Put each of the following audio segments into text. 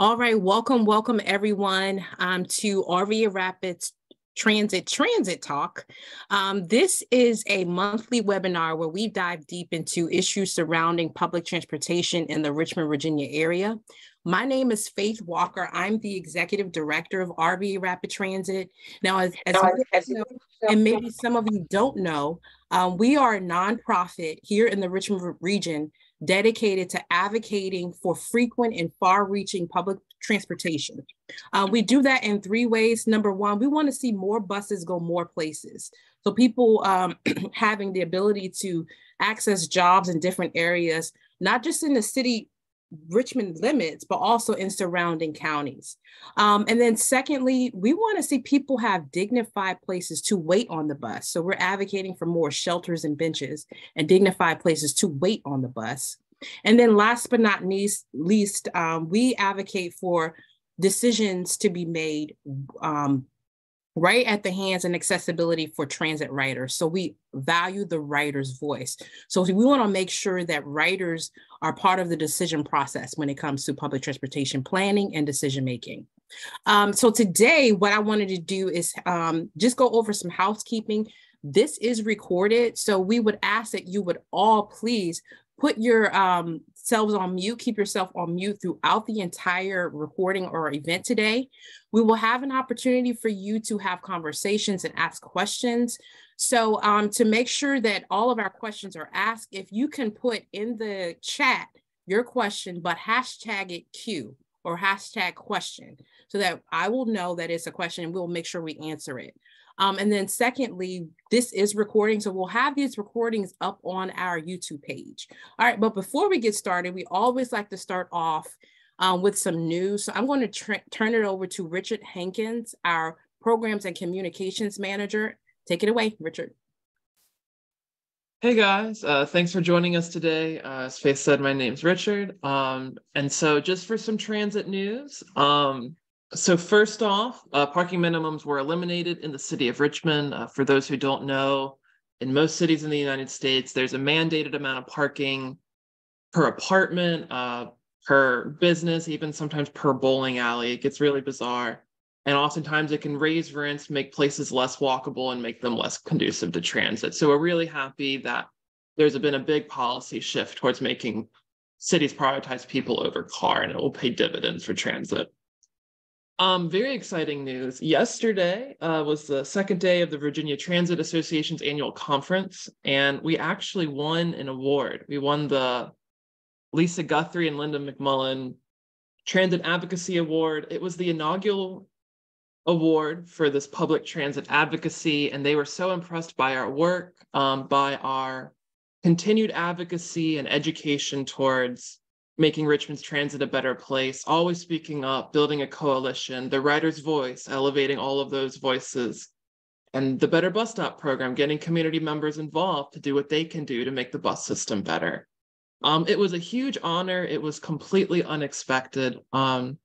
All right, welcome, welcome everyone um, to RVA Rapids Transit Transit Talk. Um, this is a monthly webinar where we dive deep into issues surrounding public transportation in the Richmond, Virginia area. My name is Faith Walker. I'm the executive director of RVA Rapid Transit. Now, as, as, as know, and maybe some of you don't know, um, we are a nonprofit here in the Richmond region dedicated to advocating for frequent and far reaching public transportation. Uh, we do that in three ways. Number one, we want to see more buses go more places. So people um, having the ability to access jobs in different areas, not just in the city Richmond limits, but also in surrounding counties. Um, and then secondly, we want to see people have dignified places to wait on the bus. So we're advocating for more shelters and benches and dignified places to wait on the bus. And then last but not least, um, we advocate for decisions to be made um, right at the hands and accessibility for transit riders. So we value the rider's voice. So we want to make sure that riders are part of the decision process when it comes to public transportation planning and decision making. Um, so today, what I wanted to do is um, just go over some housekeeping. This is recorded, so we would ask that you would all please put your um, selves on mute, keep yourself on mute throughout the entire recording or event today. We will have an opportunity for you to have conversations and ask questions. So um, to make sure that all of our questions are asked, if you can put in the chat your question, but hashtag it Q or hashtag question so that I will know that it's a question and we'll make sure we answer it. Um, and then secondly, this is recording. So we'll have these recordings up on our YouTube page. All right, but before we get started, we always like to start off um, with some news. So I'm going to turn it over to Richard Hankins, our Programs and Communications Manager. Take it away, Richard. Hey guys, uh, thanks for joining us today. Uh, as Faith said, my name's Richard. Um, and so just for some transit news, um, so first off, uh, parking minimums were eliminated in the city of Richmond. Uh, for those who don't know, in most cities in the United States, there's a mandated amount of parking per apartment, uh, per business, even sometimes per bowling alley. It gets really bizarre. And oftentimes it can raise rents, make places less walkable, and make them less conducive to transit. So we're really happy that there's been a big policy shift towards making cities prioritize people over car, and it will pay dividends for transit. Um, very exciting news. Yesterday uh, was the second day of the Virginia Transit Association's annual conference, and we actually won an award. We won the Lisa Guthrie and Linda McMullen Transit Advocacy Award. It was the inaugural award for this public transit advocacy, and they were so impressed by our work, um, by our continued advocacy and education towards making Richmond's transit a better place, always speaking up, building a coalition, the rider's voice, elevating all of those voices, and the Better Bus Stop program, getting community members involved to do what they can do to make the bus system better. Um, it was a huge honor. It was completely unexpected. Um,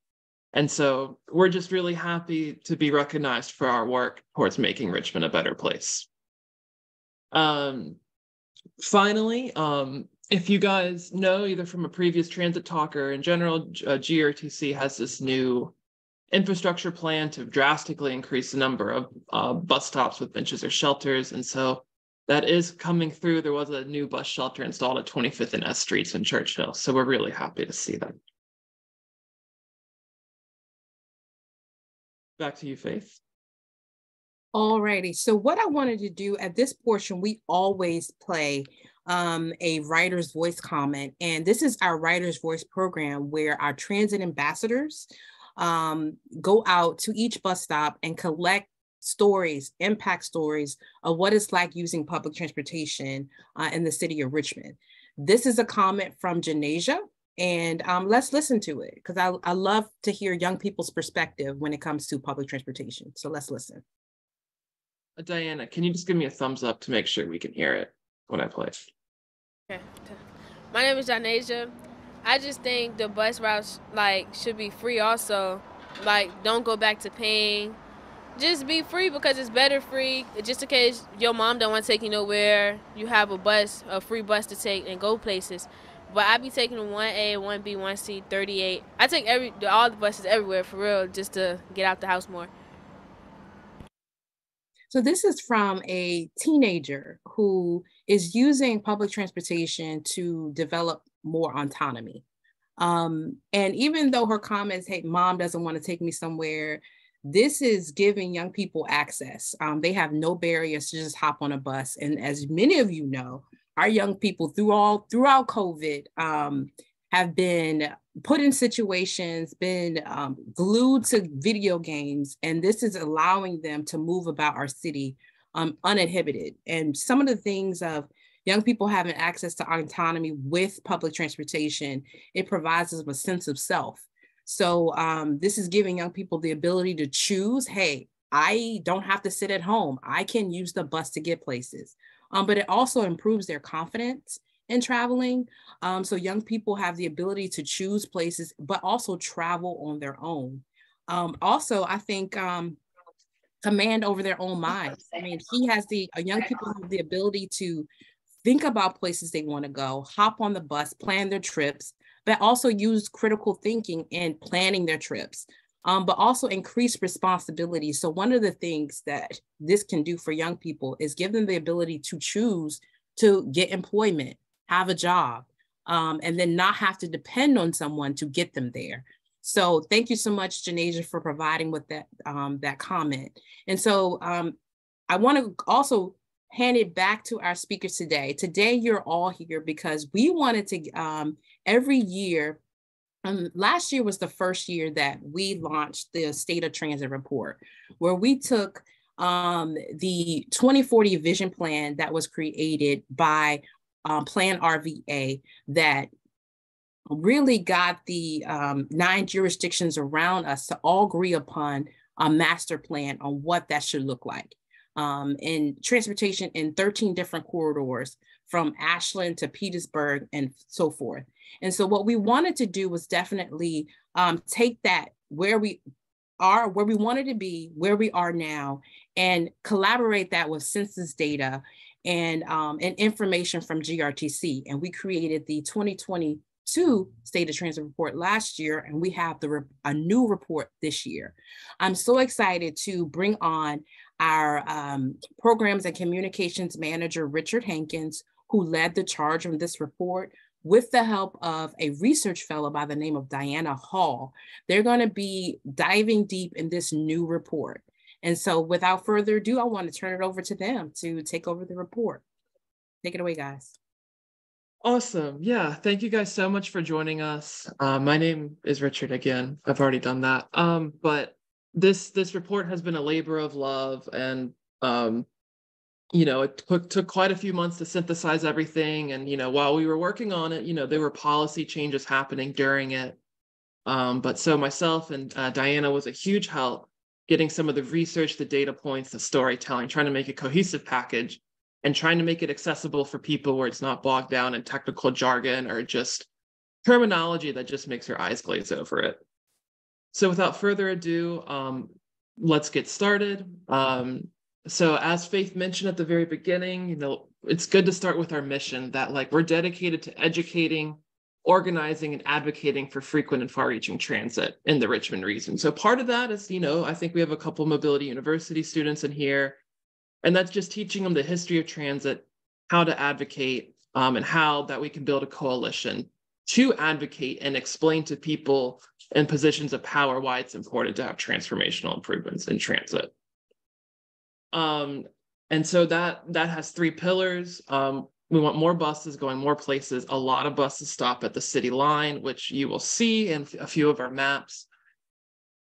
and so we're just really happy to be recognized for our work towards making Richmond a better place. Um, finally, um, if you guys know either from a previous transit talk or in general, uh, GRTC has this new infrastructure plan to drastically increase the number of uh, bus stops with benches or shelters. And so that is coming through. There was a new bus shelter installed at 25th and S Streets in Church Hill. So we're really happy to see that. Back to you, Faith. All righty. So what I wanted to do at this portion, we always play um, a rider's voice comment. And this is our rider's voice program where our transit ambassadors um, go out to each bus stop and collect stories, impact stories of what it's like using public transportation uh, in the city of Richmond. This is a comment from Janasia, and um, let's listen to it because I, I love to hear young people's perspective when it comes to public transportation. So let's listen. Uh, Diana, can you just give me a thumbs up to make sure we can hear it when I play? My name is Janasia. I just think the bus routes like should be free also. Like don't go back to paying. Just be free because it's better free. Just in case your mom don't want to take you nowhere, you have a bus, a free bus to take and go places. But I be taking 1A, 1B, 1C, 38. I take every all the buses everywhere for real just to get out the house more. So this is from a teenager who is using public transportation to develop more autonomy. Um, and even though her comments, hey, mom doesn't want to take me somewhere, this is giving young people access. Um, they have no barriers to just hop on a bus. And as many of you know, our young people through all throughout COVID um, have been put in situations, been um, glued to video games, and this is allowing them to move about our city um, uninhibited. And some of the things of young people having access to autonomy with public transportation, it provides with a sense of self. So um, this is giving young people the ability to choose, hey, I don't have to sit at home. I can use the bus to get places. Um, but it also improves their confidence in traveling. Um, so young people have the ability to choose places, but also travel on their own. Um, also, I think um, command over their own minds. I mean, he has the uh, young people have the ability to think about places they want to go, hop on the bus, plan their trips, but also use critical thinking in planning their trips. Um, but also increase responsibility. So one of the things that this can do for young people is give them the ability to choose to get employment, have a job, um, and then not have to depend on someone to get them there. So thank you so much, Janasia, for providing with that um, that comment. And so um, I want to also hand it back to our speakers today. Today, you're all here because we wanted to um, every year. Um, last year was the first year that we launched the State of Transit Report, where we took um, the 2040 vision plan that was created by um, Plan RVA that really got the um, nine jurisdictions around us to all agree upon a master plan on what that should look like. Um, and transportation in 13 different corridors from Ashland to Petersburg and so forth. And so what we wanted to do was definitely um, take that where we are, where we wanted to be, where we are now, and collaborate that with census data and, um, and information from GRTC. And we created the 2022 State of Transit Report last year, and we have the a new report this year. I'm so excited to bring on our um, programs and communications manager, Richard Hankins, who led the charge on this report with the help of a research fellow by the name of Diana Hall. They're going to be diving deep in this new report. And so without further ado, I want to turn it over to them to take over the report. Take it away, guys. Awesome. Yeah. Thank you guys so much for joining us. Uh, my name is Richard again. I've already done that. Um, but this this report has been a labor of love and um, you know, it took, took quite a few months to synthesize everything. And, you know, while we were working on it, you know, there were policy changes happening during it. Um, but so myself and uh, Diana was a huge help getting some of the research, the data points, the storytelling, trying to make a cohesive package and trying to make it accessible for people where it's not bogged down in technical jargon or just terminology that just makes your eyes glaze over it. So without further ado, um, let's get started. Um, so as Faith mentioned at the very beginning, you know, it's good to start with our mission that like we're dedicated to educating organizing and advocating for frequent and far-reaching transit in the Richmond region. So part of that is, you know, I think we have a couple mobility university students in here, and that's just teaching them the history of transit, how to advocate, um, and how that we can build a coalition to advocate and explain to people in positions of power why it's important to have transformational improvements in transit. Um, and so that that has three pillars. Um, we want more buses going more places. A lot of buses stop at the city line, which you will see in a few of our maps.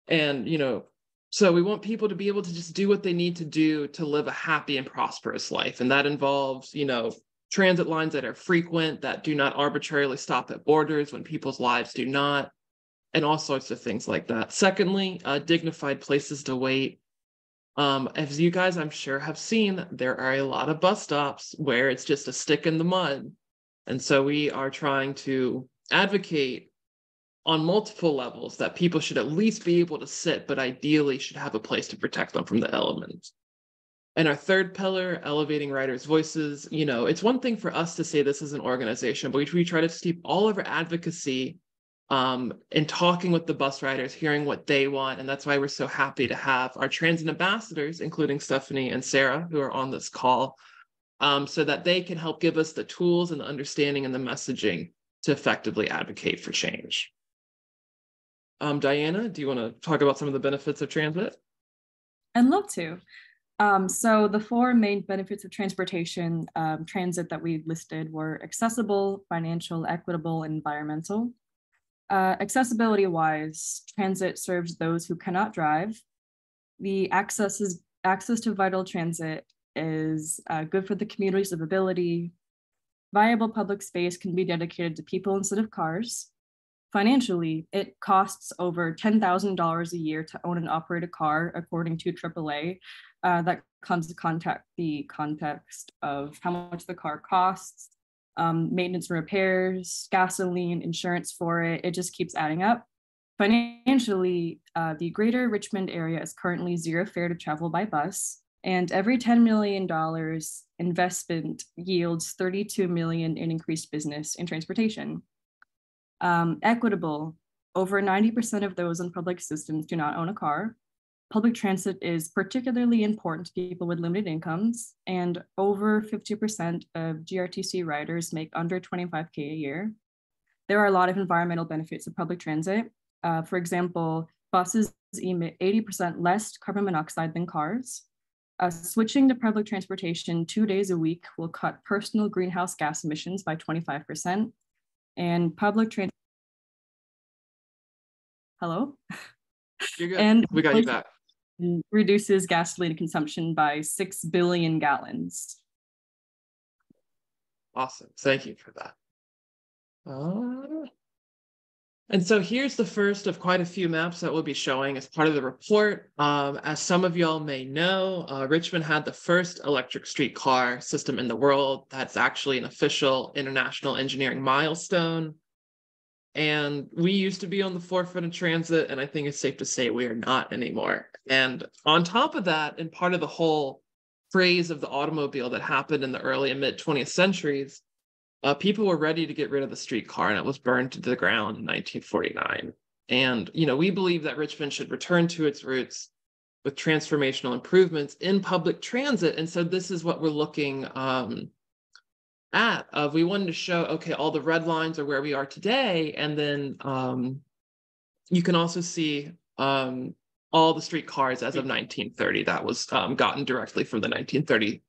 And, you know, so we want people to be able to just do what they need to do to live a happy and prosperous life. And that involves, you know, transit lines that are frequent, that do not arbitrarily stop at borders when people's lives do not, and all sorts of things like that. Secondly, uh, dignified places to wait. Um, as you guys, I'm sure, have seen, there are a lot of bus stops where it's just a stick in the mud. And so we are trying to advocate on multiple levels that people should at least be able to sit, but ideally should have a place to protect them from the elements. And our third pillar, elevating riders' voices, you know, it's one thing for us to say this as an organization, but we, we try to steep all of our advocacy um, in talking with the bus riders, hearing what they want. And that's why we're so happy to have our transit ambassadors, including Stephanie and Sarah, who are on this call, um, so that they can help give us the tools and the understanding and the messaging to effectively advocate for change. Um, Diana, do you want to talk about some of the benefits of transit? I'd love to. Um, so the four main benefits of transportation um, transit that we listed were accessible, financial, equitable, and environmental. Uh, accessibility wise, transit serves those who cannot drive. The access is access to vital transit is uh, good for the community's livability. Viable public space can be dedicated to people instead of cars. Financially, it costs over $10,000 a year to own and operate a car, according to AAA. Uh, that comes to contact the context of how much the car costs, um, maintenance and repairs, gasoline, insurance for it. It just keeps adding up. Financially, uh, the greater Richmond area is currently zero fare to travel by bus, and every $10 million investment yields 32 million in increased business in transportation. Um, equitable, over 90% of those in public systems do not own a car, Public transit is particularly important to people with limited incomes, and over 50% of GRTC riders make under 25K a year. There are a lot of environmental benefits of public transit. Uh, for example, buses emit 80% less carbon monoxide than cars. Uh, switching to public transportation two days a week will cut personal greenhouse gas emissions by 25%. And public transit. Hello? And we got you back reduces gasoline consumption by 6 billion gallons. Awesome. Thank you for that. Uh, and so here's the first of quite a few maps that we'll be showing as part of the report. Um, as some of y'all may know, uh, Richmond had the first electric streetcar system in the world. That's actually an official international engineering milestone. And we used to be on the forefront of transit, and I think it's safe to say we are not anymore. And on top of that, and part of the whole phrase of the automobile that happened in the early and mid 20th centuries, uh, people were ready to get rid of the streetcar, and it was burned to the ground in 1949. And you know, we believe that Richmond should return to its roots with transformational improvements in public transit. And so this is what we're looking um, at of we wanted to show okay all the red lines are where we are today and then um, you can also see um, all the streetcars as of 1930 that was um, gotten directly from the 1930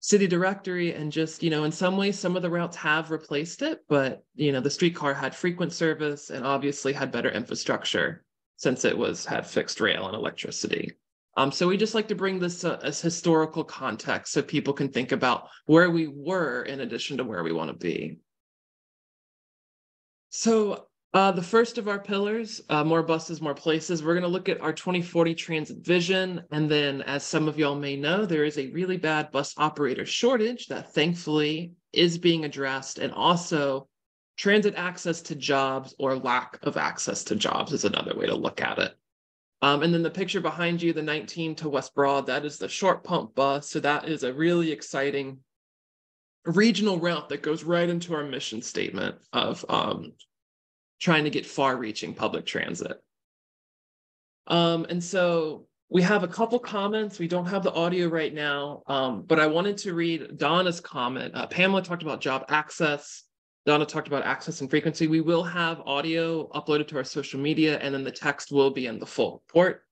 city directory and just you know in some ways some of the routes have replaced it but you know the streetcar had frequent service and obviously had better infrastructure since it was had fixed rail and electricity um, so we just like to bring this uh, as historical context so people can think about where we were in addition to where we want to be. So uh, the first of our pillars, uh, more buses, more places, we're going to look at our 2040 transit vision. And then as some of y'all may know, there is a really bad bus operator shortage that thankfully is being addressed. And also transit access to jobs or lack of access to jobs is another way to look at it. Um, and then the picture behind you, the 19 to West Broad, that is the short pump bus. So that is a really exciting regional route that goes right into our mission statement of um, trying to get far reaching public transit. Um, and so we have a couple comments. We don't have the audio right now, um, but I wanted to read Donna's comment. Uh, Pamela talked about job access. Donna talked about access and frequency. We will have audio uploaded to our social media, and then the text will be in the full report.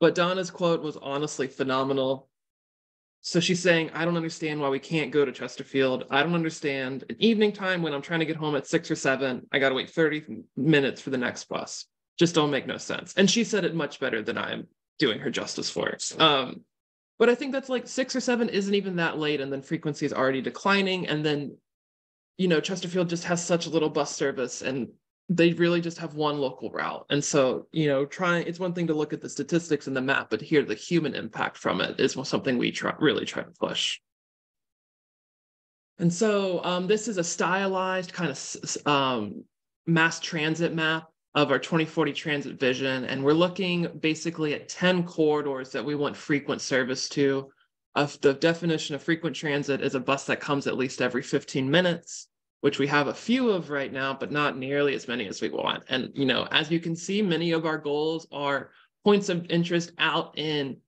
But Donna's quote was honestly phenomenal. So she's saying, I don't understand why we can't go to Chesterfield. I don't understand an evening time when I'm trying to get home at six or seven, I got to wait 30 minutes for the next bus. Just don't make no sense. And she said it much better than I'm doing her justice for. Um, but I think that's like six or seven isn't even that late, and then frequency is already declining. And then you know, Chesterfield just has such a little bus service and they really just have one local route. And so, you know, trying it's one thing to look at the statistics and the map, but here the human impact from it is something we try really try to push. And so um, this is a stylized kind of um, mass transit map of our 2040 transit vision. And we're looking basically at 10 corridors that we want frequent service to of the definition of frequent transit is a bus that comes at least every 15 minutes, which we have a few of right now, but not nearly as many as we want. And, you know, as you can see, many of our goals are points of interest out in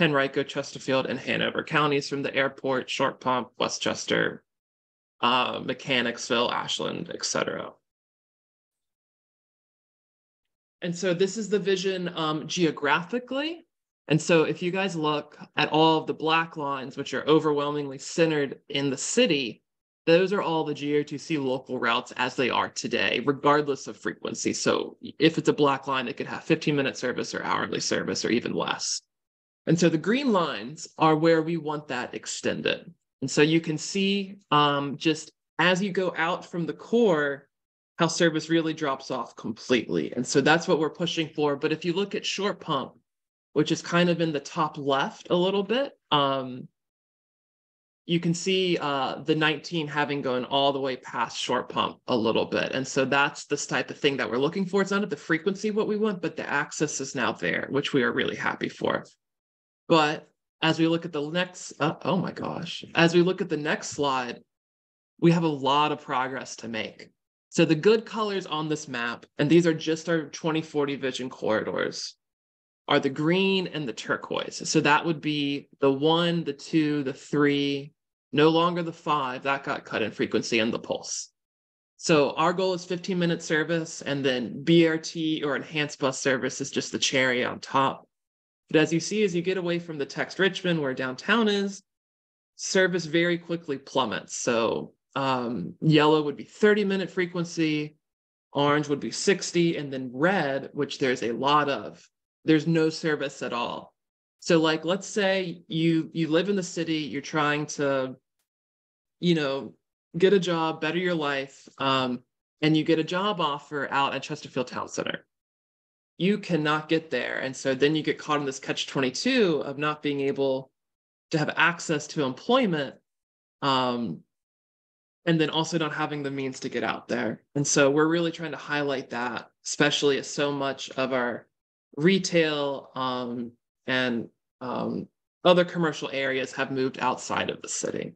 Henrico, Chesterfield, and Hanover counties from the airport, Short Pump, Westchester, uh, Mechanicsville, Ashland, etc. And so this is the vision um, geographically. And so if you guys look at all of the black lines, which are overwhelmingly centered in the city, those are all the GRTC local routes as they are today, regardless of frequency. So if it's a black line, it could have 15 minute service or hourly service or even less. And so the green lines are where we want that extended. And so you can see um, just as you go out from the core, how service really drops off completely. And so that's what we're pushing for. But if you look at short pump, which is kind of in the top left a little bit, um, you can see uh, the 19 having gone all the way past short pump a little bit. And so that's this type of thing that we're looking for. It's not at the frequency what we want, but the access is now there, which we are really happy for. But as we look at the next, uh, oh my gosh, as we look at the next slide, we have a lot of progress to make. So the good colors on this map, and these are just our 2040 vision corridors, are the green and the turquoise. So that would be the one, the two, the three, no longer the five, that got cut in frequency and the pulse. So our goal is 15 minute service and then BRT or enhanced bus service is just the cherry on top. But as you see, as you get away from the text Richmond where downtown is, service very quickly plummets. So um, yellow would be 30 minute frequency, orange would be 60, and then red, which there's a lot of, there's no service at all. So like, let's say you you live in the city, you're trying to, you know, get a job, better your life, um, and you get a job offer out at Chesterfield Town Center. You cannot get there. And so then you get caught in this catch 22 of not being able to have access to employment um, and then also not having the means to get out there. And so we're really trying to highlight that, especially as so much of our retail um, and um, other commercial areas have moved outside of the city.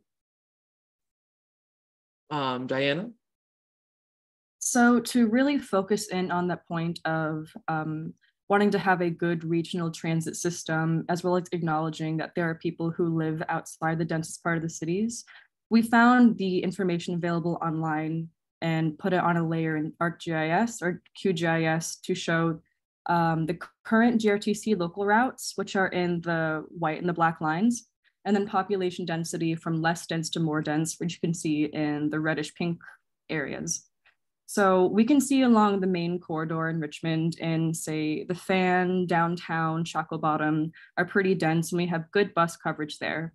Um, Diana? So to really focus in on that point of um, wanting to have a good regional transit system, as well as acknowledging that there are people who live outside the densest part of the cities, we found the information available online and put it on a layer in ArcGIS or QGIS to show um, the current GRTC local routes, which are in the white and the black lines, and then population density from less dense to more dense, which you can see in the reddish pink areas. So we can see along the main corridor in Richmond in say the fan, downtown, Shockoe Bottom are pretty dense and we have good bus coverage there.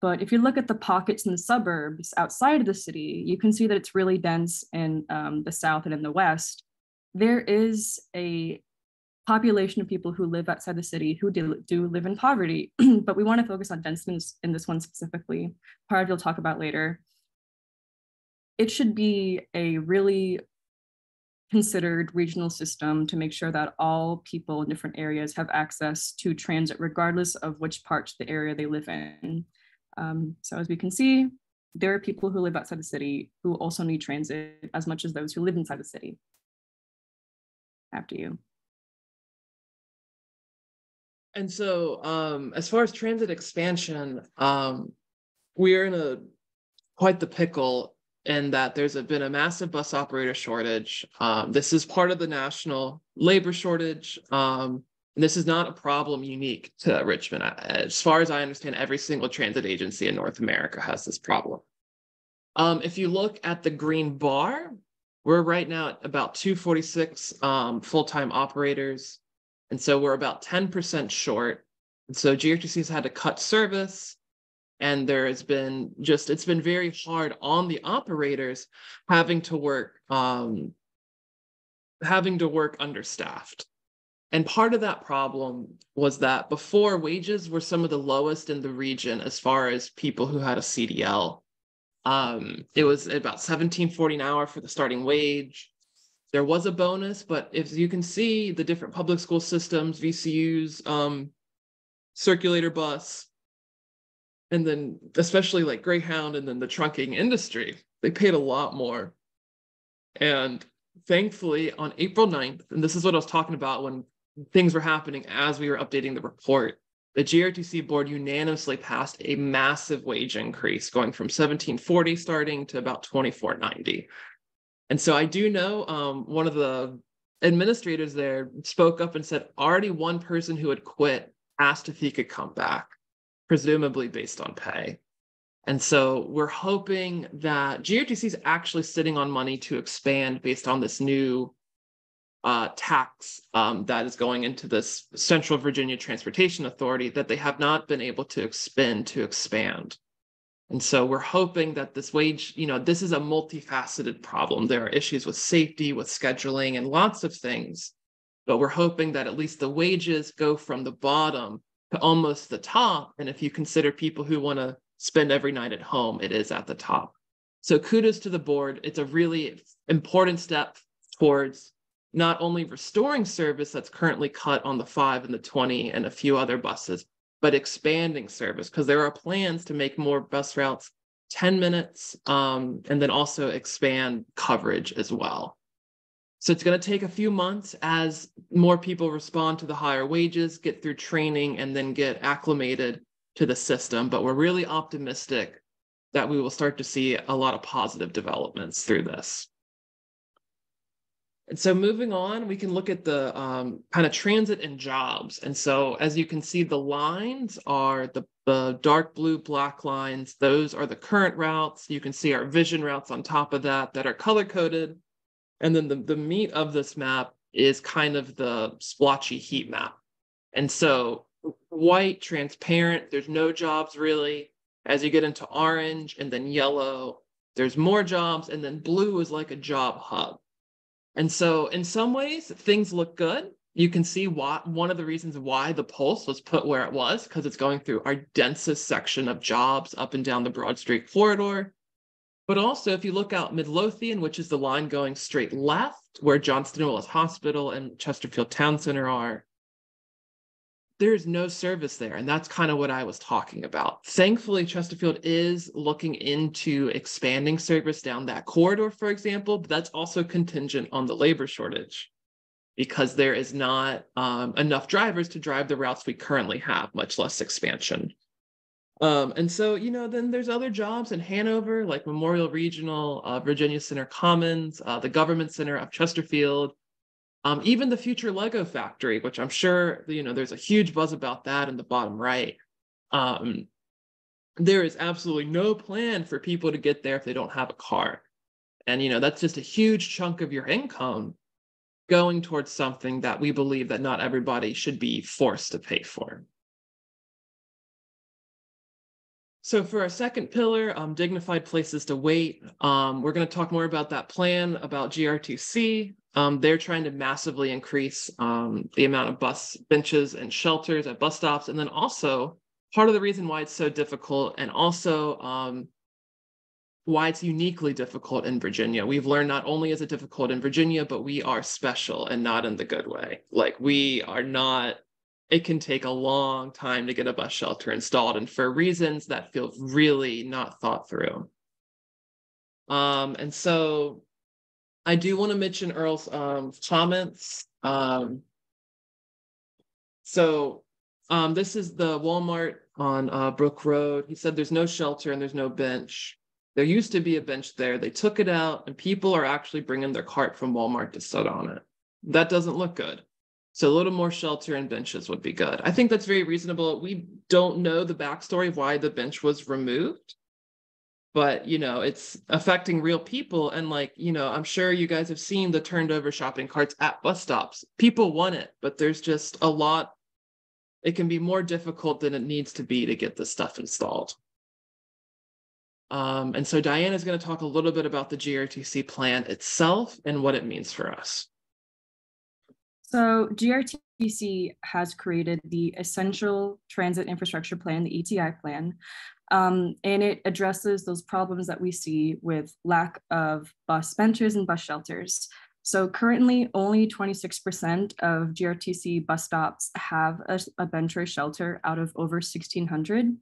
But if you look at the pockets in the suburbs outside of the city, you can see that it's really dense in um, the south and in the west. There is a population of people who live outside the city who do, do live in poverty, but we want to focus on density in this one specifically. Part you'll talk about later. It should be a really considered regional system to make sure that all people in different areas have access to transit regardless of which part of the area they live in. Um, so as we can see, there are people who live outside the city who also need transit as much as those who live inside the city. After you. And so um, as far as transit expansion, um, we are in a quite the pickle in that there's a, been a massive bus operator shortage. Um, this is part of the national labor shortage. Um, and this is not a problem unique to Richmond. As far as I understand, every single transit agency in North America has this problem. Um, if you look at the green bar, we're right now at about 246 um, full-time operators. And so we're about 10% short. And so GRTC has had to cut service and there has been just, it's been very hard on the operators having to work, um, having to work understaffed. And part of that problem was that before wages were some of the lowest in the region as far as people who had a CDL. Um, it was about 1740 an hour for the starting wage. There was a bonus, but if you can see the different public school systems, VCUs, um, circulator bus, and then especially like Greyhound and then the trunking industry, they paid a lot more. And thankfully, on April 9th, and this is what I was talking about when things were happening as we were updating the report, the GRTC board unanimously passed a massive wage increase going from 1740 starting to about 2490. And so I do know um, one of the administrators there spoke up and said already one person who had quit asked if he could come back, presumably based on pay. And so we're hoping that GRTC is actually sitting on money to expand based on this new uh, tax um, that is going into this Central Virginia Transportation Authority that they have not been able to expend to expand. And so we're hoping that this wage, you know, this is a multifaceted problem. There are issues with safety, with scheduling, and lots of things. But we're hoping that at least the wages go from the bottom to almost the top. And if you consider people who want to spend every night at home, it is at the top. So kudos to the board. It's a really important step towards not only restoring service that's currently cut on the 5 and the 20 and a few other buses, but expanding service because there are plans to make more bus routes 10 minutes um, and then also expand coverage as well. So it's going to take a few months as more people respond to the higher wages, get through training, and then get acclimated to the system. But we're really optimistic that we will start to see a lot of positive developments through this. And so moving on, we can look at the um, kind of transit and jobs. And so as you can see, the lines are the, the dark blue, black lines. Those are the current routes. You can see our vision routes on top of that that are color coded. And then the, the meat of this map is kind of the splotchy heat map. And so white, transparent, there's no jobs really. As you get into orange and then yellow, there's more jobs. And then blue is like a job hub. And so, in some ways, things look good. You can see why one of the reasons why the pulse was put where it was because it's going through our densest section of jobs up and down the Broad Street corridor. But also, if you look out Midlothian, which is the line going straight left, where Johnston Willis Hospital and Chesterfield Town Center are, there's no service there. And that's kind of what I was talking about. Thankfully, Chesterfield is looking into expanding service down that corridor, for example, but that's also contingent on the labor shortage because there is not um, enough drivers to drive the routes we currently have, much less expansion. Um, and so, you know, then there's other jobs in Hanover, like Memorial Regional, uh, Virginia Center Commons, uh, the Government Center of Chesterfield, um, even the future Lego factory, which I'm sure you know there's a huge buzz about that in the bottom right. Um, there is absolutely no plan for people to get there if they don't have a car, and you know that's just a huge chunk of your income going towards something that we believe that not everybody should be forced to pay for. So for our second pillar, um, dignified places to wait, um, we're going to talk more about that plan about GRTC. Um, they're trying to massively increase um, the amount of bus benches and shelters at bus stops. And then also part of the reason why it's so difficult and also um, why it's uniquely difficult in Virginia. We've learned not only is it difficult in Virginia, but we are special and not in the good way. Like we are not it can take a long time to get a bus shelter installed and for reasons that feel really not thought through. Um, and so I do want to mention Earl's um, comments. Um, so um, this is the Walmart on uh, Brook Road. He said there's no shelter and there's no bench. There used to be a bench there. They took it out and people are actually bringing their cart from Walmart to sit on it. That doesn't look good. So a little more shelter and benches would be good. I think that's very reasonable. We don't know the backstory of why the bench was removed, but you know, it's affecting real people. And like, you know, I'm sure you guys have seen the turned over shopping carts at bus stops. People want it, but there's just a lot. It can be more difficult than it needs to be to get this stuff installed. Um, and so Diane is going to talk a little bit about the GRTC plan itself and what it means for us. So GRTC has created the Essential Transit Infrastructure Plan, the ETI plan, um, and it addresses those problems that we see with lack of bus benches and bus shelters. So currently only 26% of GRTC bus stops have a, a bench or shelter out of over 1600.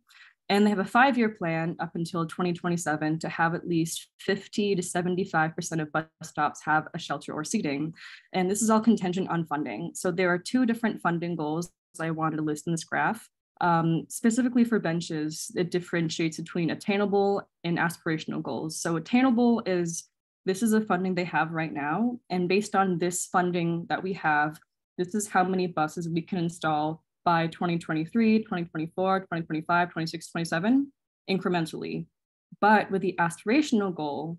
And they have a five year plan up until 2027 to have at least 50 to 75% of bus stops have a shelter or seating. And this is all contingent on funding. So there are two different funding goals I wanted to list in this graph. Um, specifically for benches, it differentiates between attainable and aspirational goals. So attainable is this is a funding they have right now. And based on this funding that we have, this is how many buses we can install by 2023, 2024, 2025, 26, 27, incrementally. But with the aspirational goal,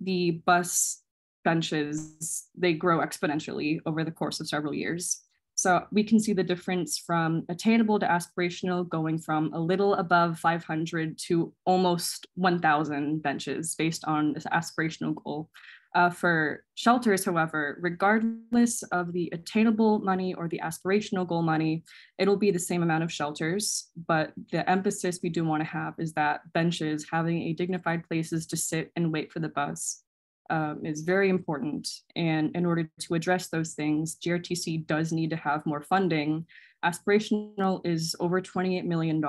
the bus benches, they grow exponentially over the course of several years. So we can see the difference from attainable to aspirational going from a little above 500 to almost 1,000 benches based on this aspirational goal. Uh, for shelters, however, regardless of the attainable money or the aspirational goal money, it'll be the same amount of shelters. But the emphasis we do want to have is that benches having a dignified places to sit and wait for the bus um, is very important. And in order to address those things, GRTC does need to have more funding. Aspirational is over $28 million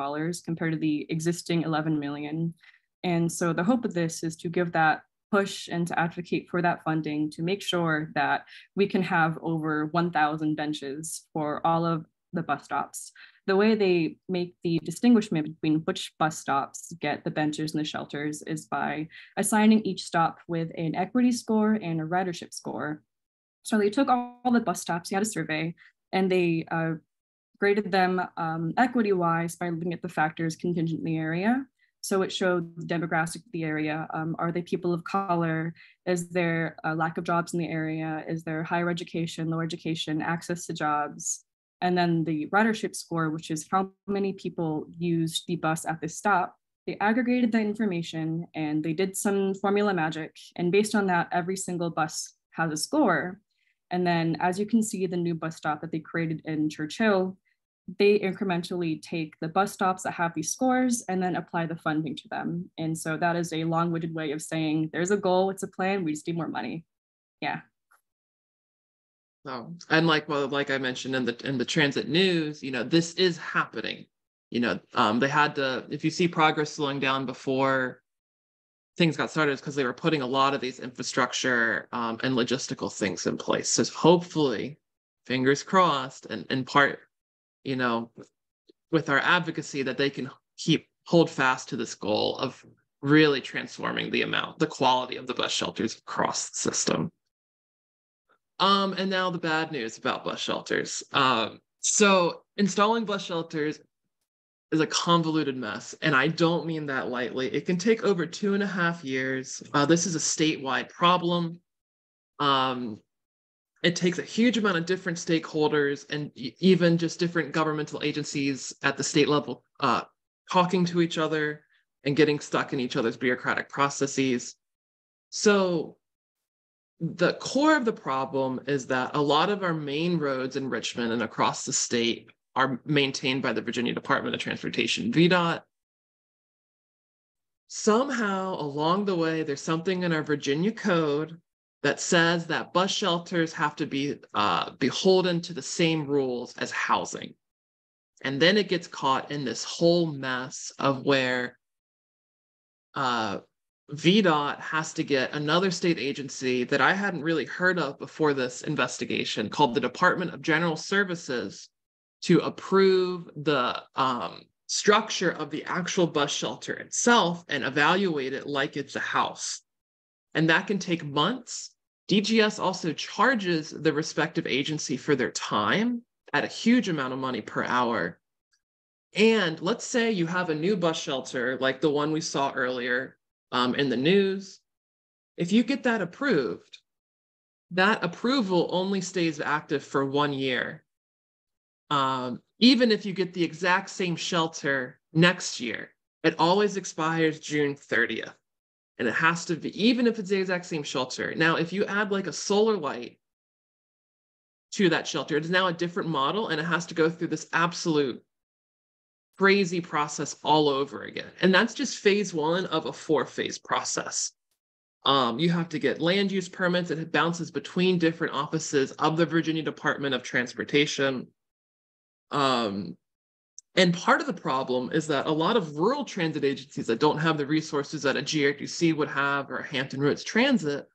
compared to the existing 11 million. And so the hope of this is to give that push and to advocate for that funding to make sure that we can have over 1,000 benches for all of the bus stops the way they make the distinguishment between which bus stops get the benches and the shelters is by assigning each stop with an equity score and a ridership score. So they took all, the bus stops, they had a survey, and they uh, graded them um, equity wise by looking at the factors contingent in the area. So it showed the demographic of the area. Um, are they people of color? Is there a lack of jobs in the area? Is there higher education, lower education, access to jobs? And then the ridership score, which is how many people used the bus at this stop, they aggregated the information and they did some formula magic. And based on that, every single bus has a score. And then as you can see, the new bus stop that they created in Church Hill, they incrementally take the bus stops that have these scores and then apply the funding to them. And so that is a long-winded way of saying there's a goal, it's a plan, we just need more money. Yeah. So, and like well, like I mentioned in the in the transit news, you know, this is happening. You know, um, they had to. If you see progress slowing down before things got started, because they were putting a lot of these infrastructure um, and logistical things in place. So hopefully, fingers crossed, and in part, you know, with our advocacy, that they can keep hold fast to this goal of really transforming the amount, the quality of the bus shelters across the system. Um, and now the bad news about bus shelters. Um, so installing bus shelters is a convoluted mess, and I don't mean that lightly. It can take over two and a half years. Uh, this is a statewide problem. Um, it takes a huge amount of different stakeholders and even just different governmental agencies at the state level uh, talking to each other and getting stuck in each other's bureaucratic processes. So the core of the problem is that a lot of our main roads in Richmond and across the state are maintained by the Virginia Department of Transportation, VDOT. Somehow along the way, there's something in our Virginia code that says that bus shelters have to be uh, beholden to the same rules as housing. And then it gets caught in this whole mess of where uh, VDOT has to get another state agency that I hadn't really heard of before this investigation called the Department of General Services to approve the um, structure of the actual bus shelter itself and evaluate it like it's a house. And that can take months. DGS also charges the respective agency for their time at a huge amount of money per hour. And let's say you have a new bus shelter like the one we saw earlier um, in the news. If you get that approved, that approval only stays active for one year. Um, even if you get the exact same shelter next year, it always expires June 30th. And it has to be, even if it's the exact same shelter. Now, if you add like a solar light to that shelter, it's now a different model and it has to go through this absolute crazy process all over again. And that's just phase one of a four phase process. Um, you have to get land use permits. It bounces between different offices of the Virginia Department of Transportation. Um, And part of the problem is that a lot of rural transit agencies that don't have the resources that a GRTC would have or Hampton Roads Transit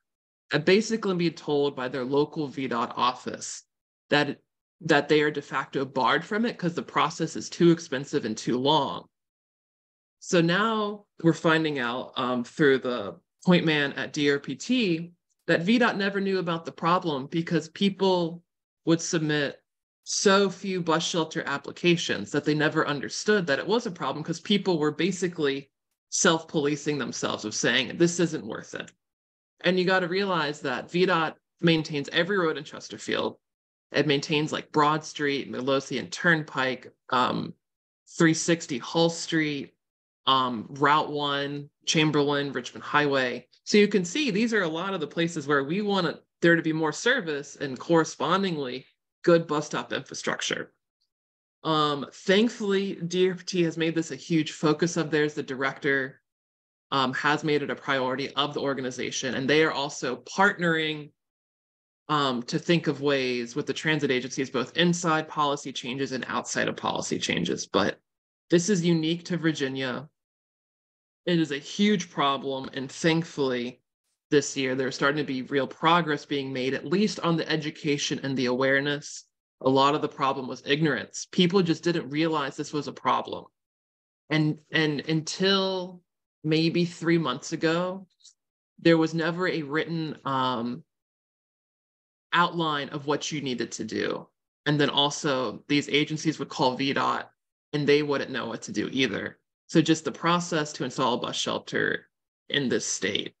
are basically being told by their local VDOT office that, that they are de facto barred from it because the process is too expensive and too long. So now we're finding out um, through the point man at DRPT that VDOT never knew about the problem because people would submit so few bus shelter applications that they never understood that it was a problem because people were basically self-policing themselves of saying this isn't worth it. And you got to realize that VDOT maintains every road in Chesterfield. It maintains like Broad Street, Midlothian Turnpike, um, 360 Hull Street, um, Route 1, Chamberlayne, Richmond Highway. So you can see these are a lot of the places where we want there to be more service and correspondingly good bus stop infrastructure. Um, thankfully, DRPT has made this a huge focus of theirs. The director um, has made it a priority of the organization, and they are also partnering um, to think of ways with the transit agencies, both inside policy changes and outside of policy changes. But this is unique to Virginia. It is a huge problem, and thankfully, this year, there's starting to be real progress being made, at least on the education and the awareness. A lot of the problem was ignorance. People just didn't realize this was a problem. And, and until maybe three months ago, there was never a written um, outline of what you needed to do. And then also, these agencies would call VDOT and they wouldn't know what to do either. So, just the process to install a bus shelter in this state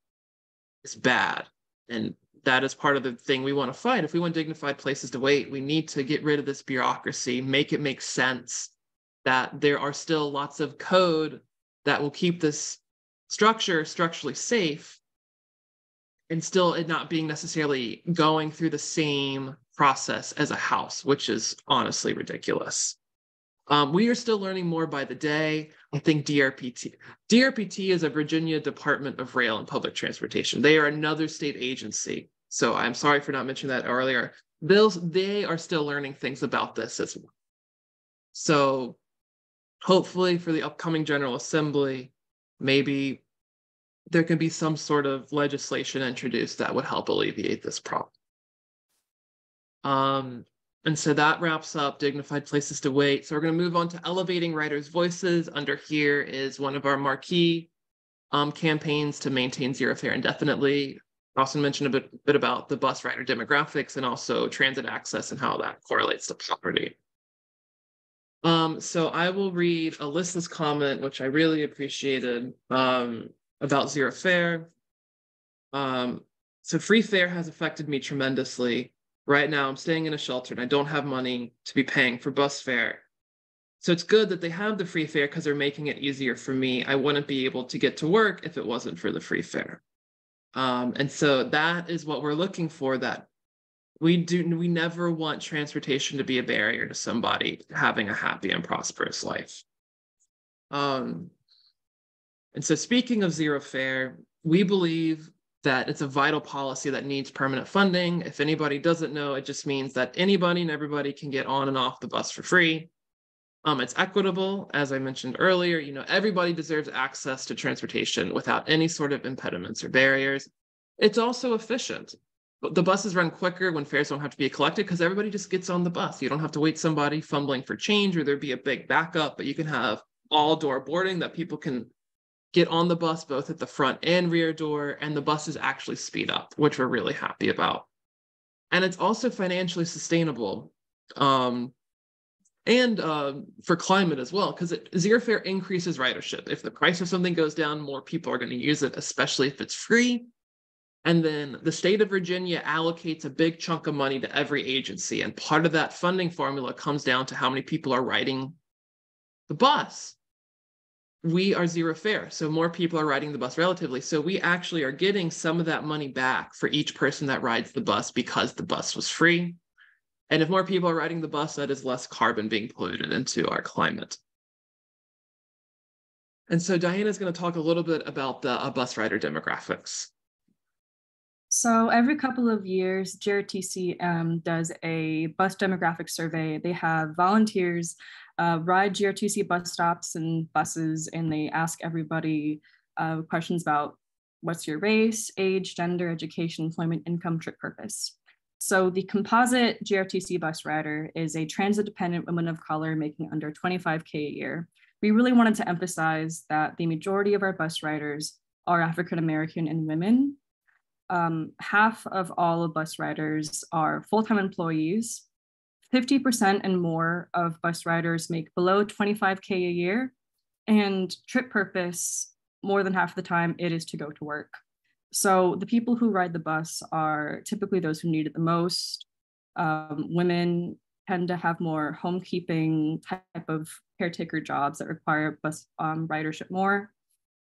is bad. And that is part of the thing we want to fight. If we want dignified places to wait, we need to get rid of this bureaucracy, make it make sense that there are still lots of code that will keep this structure structurally safe and still it not being necessarily going through the same process as a house, which is honestly ridiculous. Um, we are still learning more by the day. I think DRPT. DRPT is a Virginia Department of Rail and Public Transportation. They are another state agency. So I'm sorry for not mentioning that earlier. They'll, they are still learning things about this as well. So hopefully for the upcoming General Assembly, maybe there can be some sort of legislation introduced that would help alleviate this problem. Um, and so that wraps up dignified places to wait. So we're going to move on to elevating riders' voices. Under here is one of our marquee um, campaigns to maintain zero fare indefinitely. Austin mentioned a bit, bit about the bus rider demographics and also transit access and how that correlates to poverty. Um, so I will read Alyssa's comment, which I really appreciated um, about zero fare. Um, so free fare has affected me tremendously. Right now, I'm staying in a shelter and I don't have money to be paying for bus fare. So it's good that they have the free fare because they're making it easier for me. I wouldn't be able to get to work if it wasn't for the free fare. Um, and so that is what we're looking for that we do we never want transportation to be a barrier to somebody having a happy and prosperous life. Um, and so speaking of zero fare, we believe that it's a vital policy that needs permanent funding. If anybody doesn't know, it just means that anybody and everybody can get on and off the bus for free. Um, it's equitable, as I mentioned earlier. You know, everybody deserves access to transportation without any sort of impediments or barriers. It's also efficient. The buses run quicker when fares don't have to be collected because everybody just gets on the bus. You don't have to wait somebody fumbling for change or there'd be a big backup, but you can have all door boarding that people can get on the bus both at the front and rear door, and the buses actually speed up, which we're really happy about. And it's also financially sustainable. Um, and uh, for climate as well, because zero fare increases ridership. If the price of something goes down, more people are going to use it, especially if it's free. And then the state of Virginia allocates a big chunk of money to every agency. And part of that funding formula comes down to how many people are riding the bus we are zero fare. So more people are riding the bus relatively. So we actually are getting some of that money back for each person that rides the bus because the bus was free. And if more people are riding the bus, that is less carbon being polluted into our climate. And so Diana is going to talk a little bit about the uh, bus rider demographics. So every couple of years, GRTC um, does a bus demographic survey. They have volunteers uh, ride GRTC bus stops and buses, and they ask everybody uh, questions about what's your race, age, gender, education, employment, income, trip purpose. So the composite GRTC bus rider is a transit dependent woman of color making under 25K a year. We really wanted to emphasize that the majority of our bus riders are African American and women. Um, half of all bus riders are full-time employees. 50% and more of bus riders make below 25K a year. And trip purpose, more than half the time, it is to go to work. So the people who ride the bus are typically those who need it the most. Um, women tend to have more homekeeping type of caretaker jobs that require bus um, ridership more.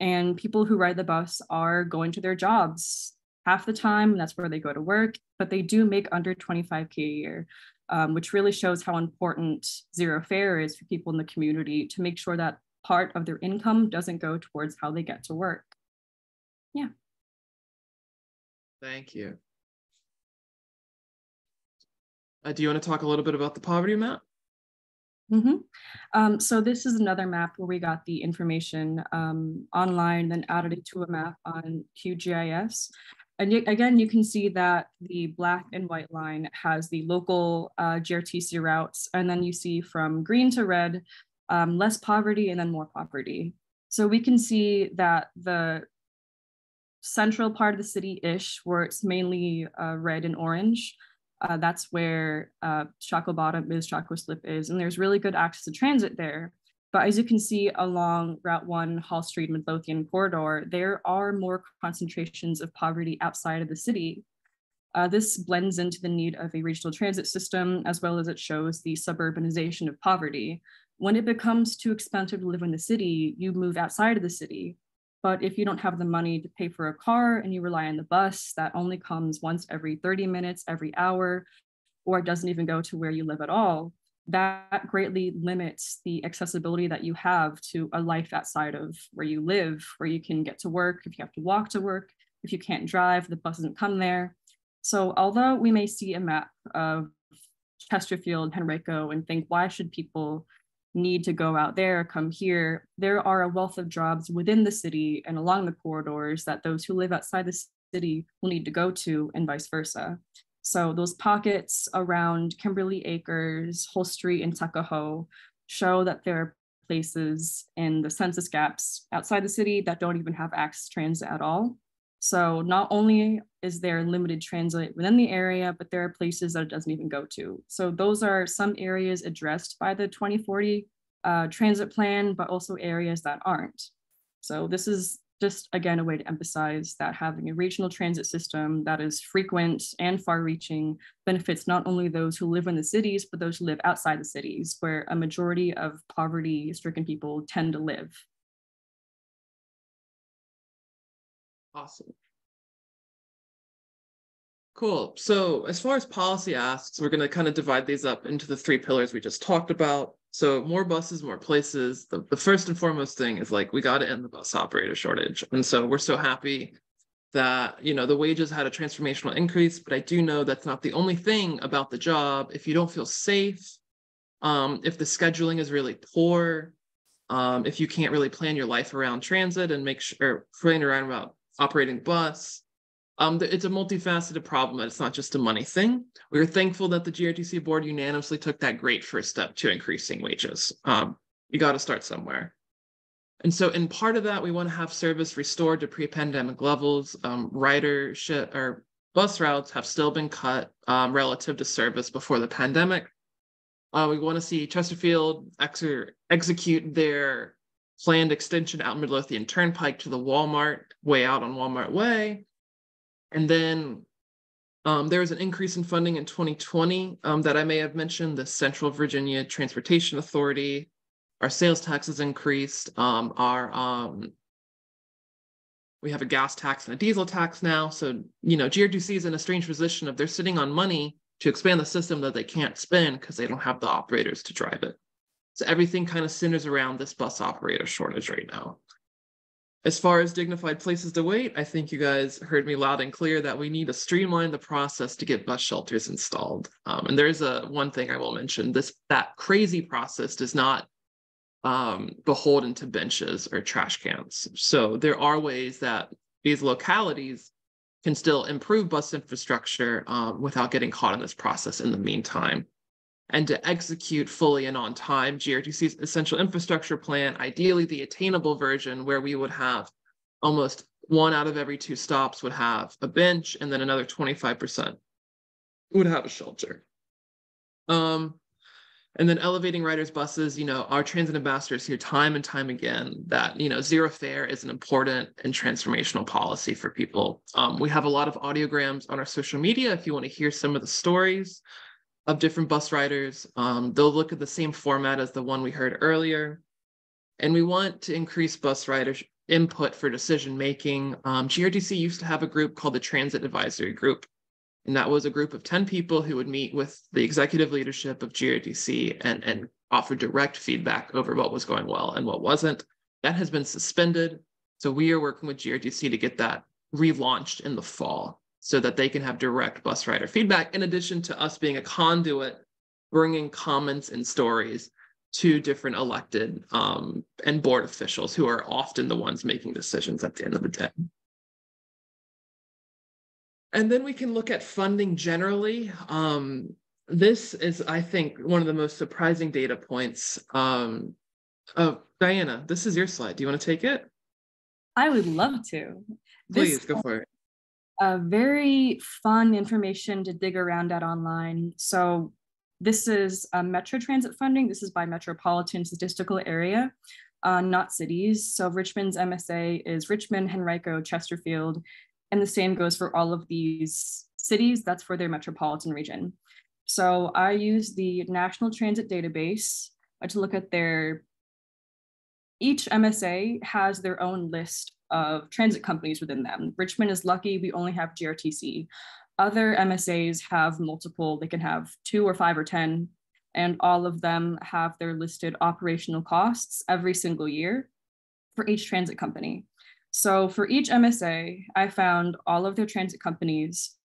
And people who ride the bus are going to their jobs half the time. That's where they go to work, but they do make under 25K a year, um, which really shows how important zero fare is for people in the community to make sure that part of their income doesn't go towards how they get to work. Yeah. Thank you. Uh, do you want to talk a little bit about the poverty map? Mm-hmm. Um, so this is another map where we got the information um, online, then added it to a map on QGIS. And again, you can see that the black and white line has the local uh, GRTC routes, and then you see from green to red, um, less poverty and then more poverty. So we can see that the central part of the city-ish, where it's mainly uh, red and orange, uh, that's where uh, Shockoe Bottom is, Shockoe Slip is, and there's really good access to transit there. But as you can see along Route 1, Hull Street, Midlothian corridor, there are more concentrations of poverty outside of the city. Uh, this blends into the need of a regional transit system, as well as it shows the suburbanization of poverty. When it becomes too expensive to live in the city, you move outside of the city. But if you don't have the money to pay for a car and you rely on the bus that only comes once every 30 minutes, every hour, or it doesn't even go to where you live at all, that greatly limits the accessibility that you have to a life outside of where you live, where you can get to work, if you have to walk to work, if you can't drive, the bus doesn't come there. So although we may see a map of Chesterfield, Henrico, and think, why should people need to go out there, come here? There are a wealth of jobs within the city and along the corridors that those who live outside the city will need to go to and vice versa. So those pockets around Kimberly Acres, Hull Street, and Tuckahoe show that there are places in the census gaps outside the city that don't even have access transit at all. So not only is there limited transit within the area, but there are places that it doesn't even go to. So those are some areas addressed by the 2040 uh, transit plan, but also areas that aren't. So this is just again a way to emphasize that having a regional transit system that is frequent and far reaching benefits not only those who live in the cities, but those who live outside the cities, where a majority of poverty stricken people tend to live. Awesome. Cool. So as far as policy asks, we're going to kind of divide these up into the three pillars we just talked about. So more buses, more places. The, the first and foremost thing is like we got to end the bus operator shortage. And so we're so happy that you know the wages had a transformational increase, but I do know that's not the only thing about the job. If you don't feel safe, um, if the scheduling is really poor, um, if you can't really plan your life around transit and make sure plan around about operating bus, um, it's a multifaceted problem. It's not just a money thing. We are thankful that the GRTC board unanimously took that great first step to increasing wages. Um, you got to start somewhere. And so, in part of that, we want to have service restored to pre-pandemic levels. Um, ridership or bus routes have still been cut um, relative to service before the pandemic. Uh, we want to see Chesterfield ex- execute their planned extension out Midlothian Turnpike to the Walmart way out on Walmart Way. And then um, there was an increase in funding in 2020 um, that I may have mentioned, the Central Virginia Transportation Authority. Our sales taxes increased. Um, our um, we have a gas tax and a diesel tax now. So, you know, GRTC is in a strange position of they're sitting on money to expand the system that they can't spend because they don't have the operators to drive it. So everything kind of centers around this bus operator shortage right now. As far as dignified places to wait, I think you guys heard me loud and clear that we need to streamline the process to get bus shelters installed. Um, and there's a one thing I will mention: this that crazy process does not um, beholden to benches or trash cans. So there are ways that these localities can still improve bus infrastructure um, without getting caught in this process in the meantime and to execute fully and on time GRTC's essential infrastructure plan, ideally the attainable version where we would have almost one out of every two stops would have a bench and then another 25% would have a shelter. Um, and then elevating riders buses, you know, our transit ambassadors hear time and time again that, you know, zero fare is an important and transformational policy for people. Um, we have a lot of audiograms on our social media if you want to hear some of the stories of different bus riders. Um, they'll look at the same format as the one we heard earlier. And we want to increase bus riders input for decision making. Um, GRTC used to have a group called the Transit Advisory Group. And that was a group of 10 people who would meet with the executive leadership of GRTC and, and offer direct feedback over what was going well and what wasn't. That has been suspended. So we are working with GRTC to get that relaunched in the fall so that they can have direct bus rider feedback, in addition to us being a conduit, bringing comments and stories to different elected um, and board officials who are often the ones making decisions at the end of the day. And then we can look at funding generally. Um, this is, I think, one of the most surprising data points. Um, oh, Diana, this is your slide. Do you want to take it? I would love to. Please this, go for it uh, very fun information to dig around at online. So this is uh, Metro Transit funding. This is by metropolitan statistical area, uh, not cities. So Richmond's MSA is Richmond, Henrico, Chesterfield, and the same goes for all of these cities. That's for their metropolitan region. So I use the National Transit Database uh, to look at their, each MSA has their own list of transit companies within them. Richmond is lucky, we only have GRTC. Other MSAs have multiple, they can have two or five or 10, and all of them have their listed operational costs every single year for each transit company. So for each MSA, I found all of their transit companies,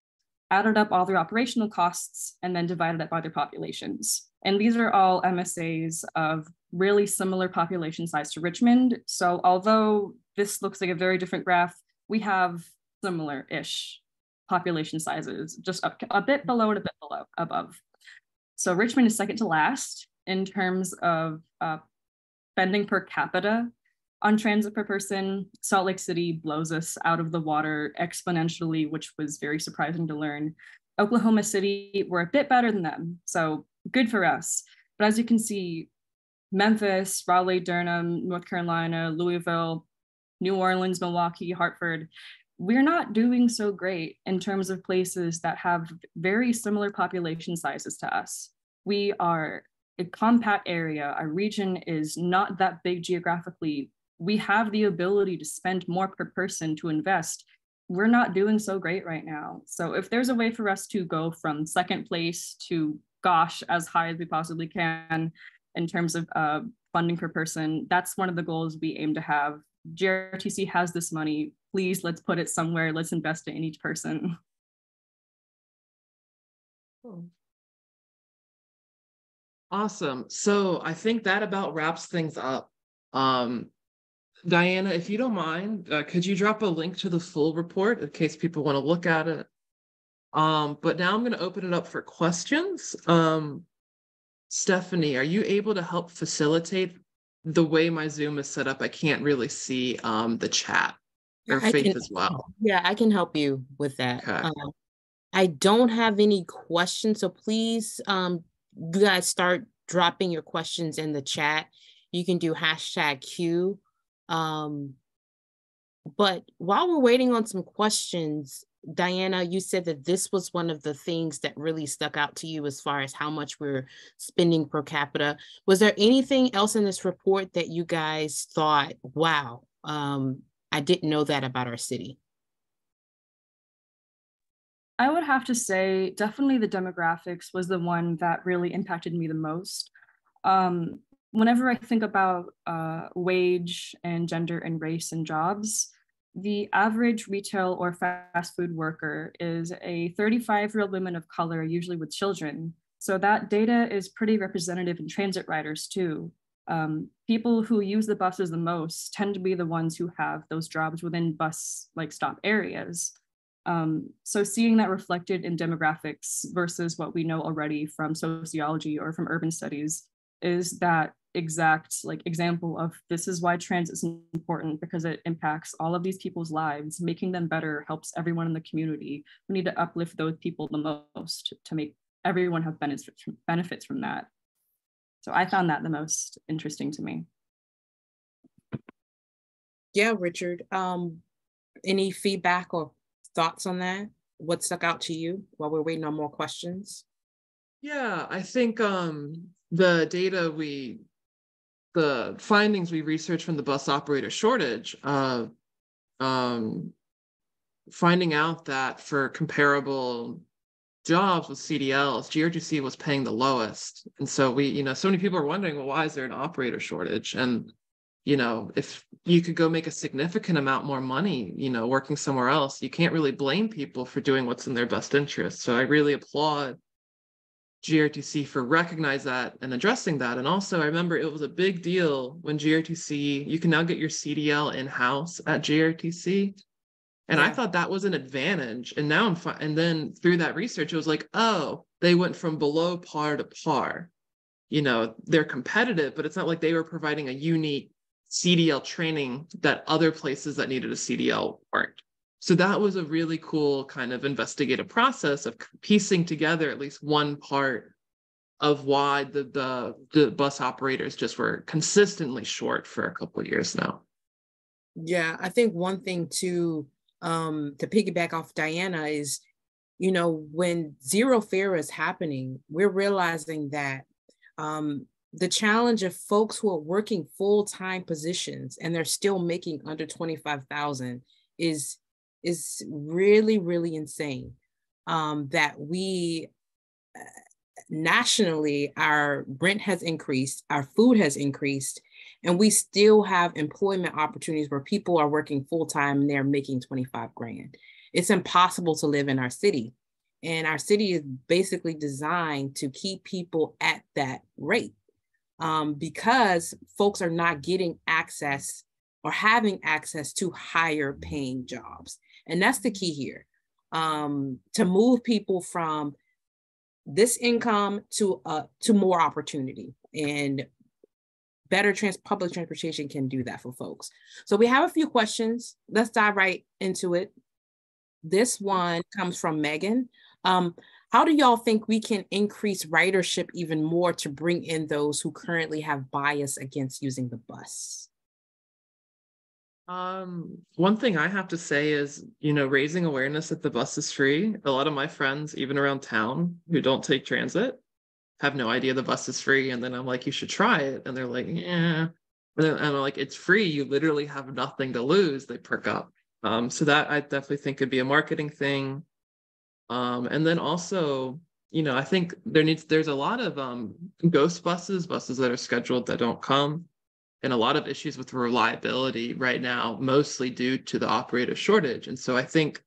added up all their operational costs, and then divided it by their populations. And these are all MSAs of really similar population size to Richmond. So although this looks like a very different graph. We have similar-ish population sizes, just up, a bit below and a bit below above. So Richmond is second to last in terms of uh, spending per capita on transit per person. Salt Lake City blows us out of the water exponentially, which was very surprising to learn. Oklahoma City, we're a bit better than them, so good for us. But as you can see, Memphis, Raleigh, Durham, North Carolina, Louisville, New Orleans, Milwaukee, Hartford, we're not doing so great in terms of places that have very similar population sizes to us. We are a compact area. Our region is not that big geographically. We have the ability to spend more per person to invest. We're not doing so great right now. So if there's a way for us to go from second place to gosh, as high as we possibly can in terms of uh, funding per person, that's one of the goals we aim to have GRTC has this money. Please, let's put it somewhere. Let's invest it in each person. Cool. Awesome. So I think that about wraps things up. Um, Diana, if you don't mind, uh, could you drop a link to the full report in case people want to look at it? Um, but now I'm going to open it up for questions. Um, Stephanie, are you able to help facilitate the way my Zoom is set up, I can't really see um, the chat or Faith can, as well. Yeah, I can help you with that. Okay. Um, I don't have any questions, so please, um, you guys start dropping your questions in the chat. You can do hashtag Q. Um, but while we're waiting on some questions, Diana, you said that this was one of the things that really stuck out to you as far as how much we're spending per capita. Was there anything else in this report that you guys thought, wow, um, I didn't know that about our city? I would have to say definitely the demographics was the one that really impacted me the most. Um, whenever I think about uh, wage and gender and race and jobs, the average retail or fast food worker is a 35 year old woman of color, usually with children. So that data is pretty representative in transit riders too. Um, people who use the buses the most tend to be the ones who have those jobs within bus like stop areas. Um, so seeing that reflected in demographics versus what we know already from sociology or from urban studies is that exact like example of this is why transit is important because it impacts all of these people's lives. Making them better helps everyone in the community. We need to uplift those people the most to make everyone have benefits from, benefits from that. So i found that the most interesting to me. Yeah richard um any feedback or thoughts on that? What stuck out to you while we're waiting on more questions? Yeah i think um the data we the findings we researched from the bus operator shortage, uh, um, finding out that for comparable jobs with CDLs, GRTC was paying the lowest. And so we, you know, so many people are wondering, well, why is there an operator shortage? And, you know, if you could go make a significant amount more money, you know, working somewhere else, you can't really blame people for doing what's in their best interest. So I really applaud GRTC for recognize that and addressing that. And also, I remember it was a big deal when GRTC, you can now get your CDL in house at GRTC. And yeah. I thought that was an advantage. And now I'm fine. And then through that research, it was like, oh, they went from below par to par. You know, they're competitive, but it's not like they were providing a unique CDL training that other places that needed a CDL weren't. So that was a really cool kind of investigative process of piecing together at least one part of why the the, the bus operators just were consistently short for a couple of years now. Yeah, I think one thing to um, to piggyback off Diana is, you know, when zero fare is happening, we're realizing that um, the challenge of folks who are working full time positions and they're still making under twenty five thousand is is really, really insane. Um, that we uh, nationally, our rent has increased, our food has increased, and we still have employment opportunities where people are working full time and they're making 25 grand. It's impossible to live in our city. And our city is basically designed to keep people at that rate um, because folks are not getting access or having access to higher paying jobs. And that's the key here um, to move people from this income to uh, to more opportunity and better trans public transportation can do that for folks. So we have a few questions. Let's dive right into it. This one comes from Megan. Um, how do y'all think we can increase ridership even more to bring in those who currently have bias against using the bus? Um, one thing I have to say is, you know, raising awareness that the bus is free. A lot of my friends, even around town, who don't take transit, have no idea the bus is free. And then I'm like, you should try it. And they're like, yeah. And, then, and I'm like, it's free. You literally have nothing to lose. They perk up. Um, so that I definitely think could be a marketing thing. Um, and then also, you know, I think there needs there's a lot of um ghost buses, buses that are scheduled that don't come and a lot of issues with reliability right now, mostly due to the operator shortage. And so I think,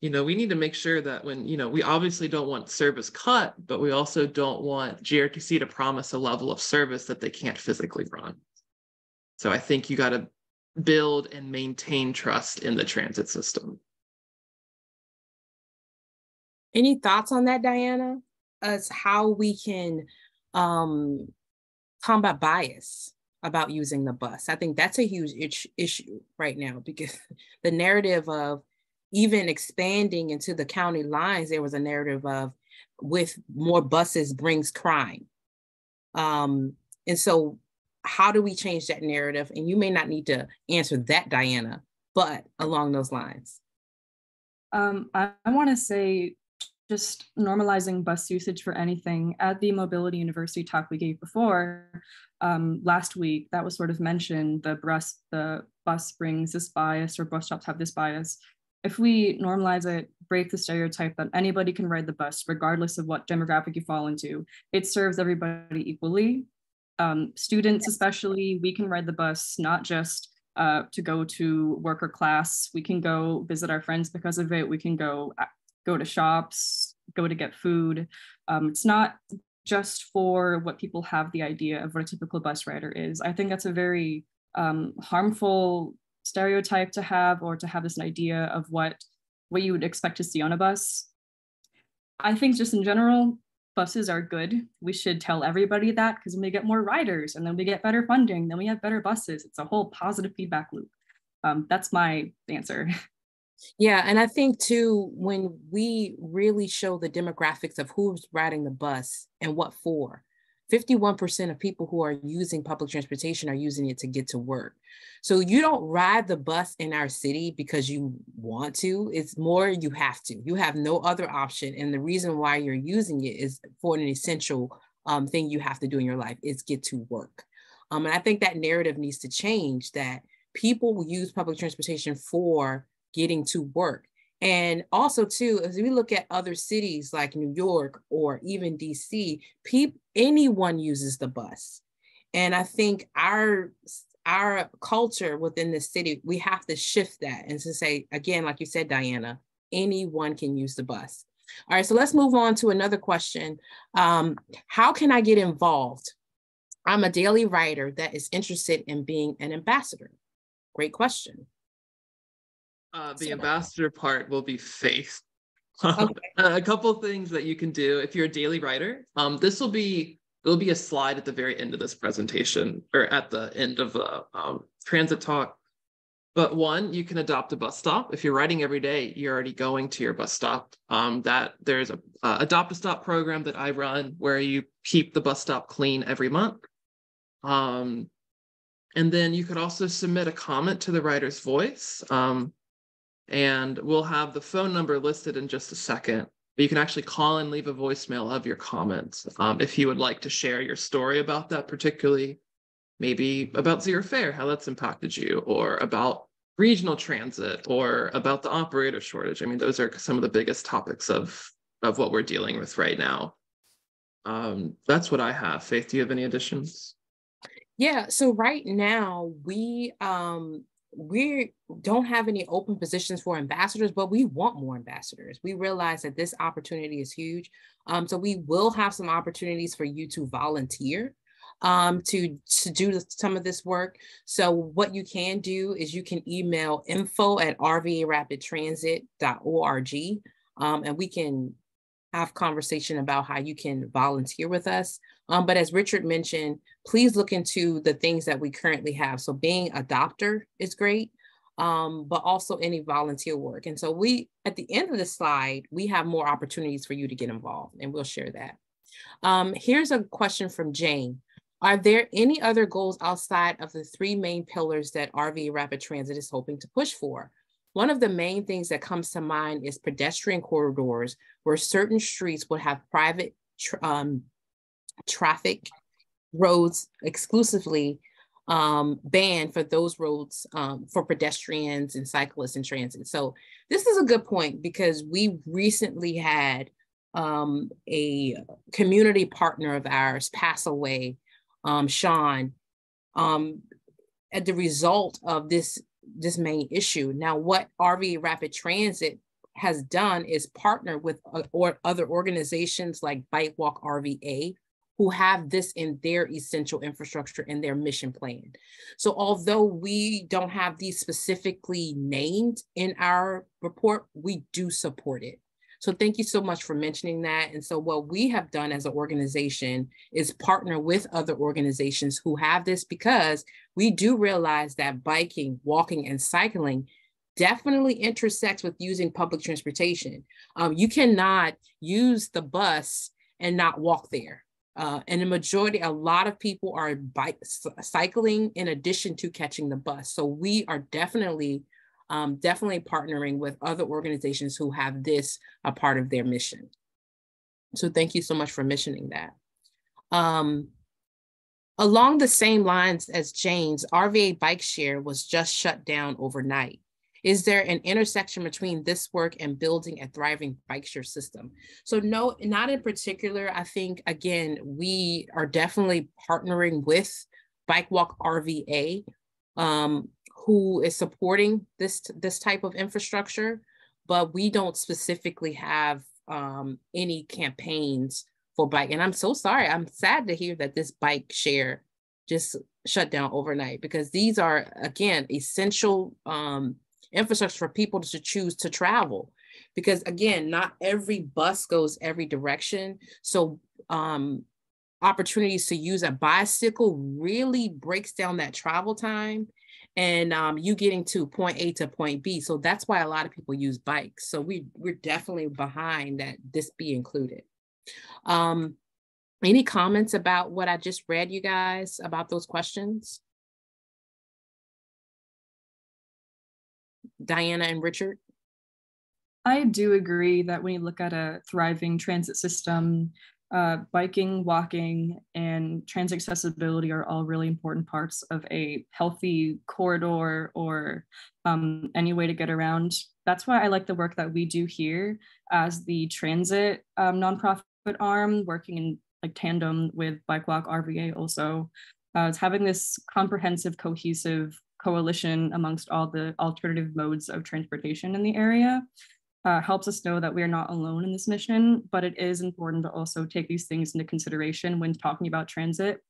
you know, we need to make sure that when, you know, we obviously don't want service cut, but we also don't want GRTC to promise a level of service that they can't physically run. So I think you got to build and maintain trust in the transit system. Any thoughts on that, Diana? As how we can um, combat bias? About using the bus. I think that's a huge issue right now because the narrative of even expanding into the county lines, there was a narrative of with more buses brings crime. Um, and so, how do we change that narrative? And you may not need to answer that, Diana, but along those lines. Um, I, I want to say just normalizing bus usage for anything. At the Mobility University talk we gave before, um, last week, that was sort of mentioned, the bus, the bus brings this bias or bus stops have this bias. If we normalize it, break the stereotype that anybody can ride the bus, regardless of what demographic you fall into, it serves everybody equally. Um, students, especially, we can ride the bus not just uh, to go to work or class. We can go visit our friends because of it. We can go uh, go to shops, go to get food. Um, it's not just for what people have the idea of what a typical bus rider is. I think that's a very um, harmful stereotype to have or to have this idea of what what you would expect to see on a bus. I think just in general, buses are good. We should tell everybody that because then we get more riders and then we get better funding, then we have better buses. It's a whole positive feedback loop. Um, that's my answer. Yeah, and I think too, when we really show the demographics of who's riding the bus and what for, 51% of people who are using public transportation are using it to get to work. So you don't ride the bus in our city because you want to, it's more you have to. You have no other option. And the reason why you're using it is for an essential um, thing you have to do in your life is get to work. Um, and I think that narrative needs to change that people use public transportation for getting to work. And also, too, as we look at other cities like New York or even DC, people anyone uses the bus. And I think our our culture within the city, we have to shift that and to say, again, like you said, Diana, anyone can use the bus. All right, so let's move on to another question. Um, how can I get involved? I'm a daily rider that is interested in being an ambassador. Great question. Uh, the so ambassador part will be faith. Okay. a couple things that you can do if you're a daily rider. Um, this will be there'll be a slide at the very end of this presentation or at the end of the um, transit talk. But one, you can adopt a bus stop. If you're riding every day, you're already going to your bus stop. Um, that there's a uh, adopt a stop program that I run where you keep the bus stop clean every month. Um, and then you could also submit a comment to the rider's voice. Um, and we'll have the phone number listed in just a second. But you can actually call and leave a voicemail of your comments um, if you would like to share your story about that, particularly maybe about zero fare, how that's impacted you, or about regional transit, or about the operator shortage. I mean, those are some of the biggest topics of of what we're dealing with right now. Um, that's what I have. Faith, do you have any additions? Yeah, so right now we um we don't have any open positions for ambassadors, but we want more ambassadors. We realize that this opportunity is huge. Um, so we will have some opportunities for you to volunteer um, to, to do some of this work. So what you can do is you can email info at rvarapidtransit.org um, and we can have conversation about how you can volunteer with us. Um, but as Richard mentioned, please look into the things that we currently have. So being a doctor is great, um, but also any volunteer work. And so we, at the end of the slide, we have more opportunities for you to get involved and we'll share that. Um, here's a question from Jane. Are there any other goals outside of the three main pillars that RVA Rapid Transit is hoping to push for? One of the main things that comes to mind is pedestrian corridors where certain streets would have private um, traffic roads exclusively um, banned for those roads um, for pedestrians and cyclists and transit. So this is a good point because we recently had um, a community partner of ours pass away, um, Sean, um, at the result of this this main issue. Now, what RVA Rapid Transit has done is partner with uh, or other organizations like Bike Walk RVA, who have this in their essential infrastructure and their mission plan. So although we don't have these specifically named in our report, we do support it. So thank you so much for mentioning that. And so what we have done as an organization is partner with other organizations who have this because we do realize that biking, walking, and cycling definitely intersects with using public transportation. Um, you cannot use the bus and not walk there. Uh, and the majority, a lot of people are bike cycling in addition to catching the bus. So we are definitely um, definitely partnering with other organizations who have this a part of their mission. So thank you so much for mentioning that. Um, along the same lines as Jane's, RVA Bike Share was just shut down overnight. Is there an intersection between this work and building a thriving bike share system? So no, not in particular. I think, again, we are definitely partnering with Bike Walk RVA, um, who is supporting this, this type of infrastructure, but we don't specifically have um, any campaigns for bike. And I'm so sorry. I'm sad to hear that this bike share just shut down overnight because these are, again, essential um, infrastructure for people to choose to travel because again not every bus goes every direction so um, opportunities to use a bicycle really breaks down that travel time and um, you getting to point a to point b. So that's why a lot of people use bikes. So we we're definitely behind that this be included. Um, any comments about what i just read you guys about those questions? Diana and Richard? I do agree that when you look at a thriving transit system, uh, biking, walking, and transit accessibility are all really important parts of a healthy corridor or um, any way to get around. That's why I like the work that we do here as the transit um, nonprofit arm, working in like tandem with Bike Walk RVA also. Uh, it's having this comprehensive, cohesive coalition amongst all the alternative modes of transportation in the area uh, helps us know that we are not alone in this mission, but it is important to also take these things into consideration when talking about transit.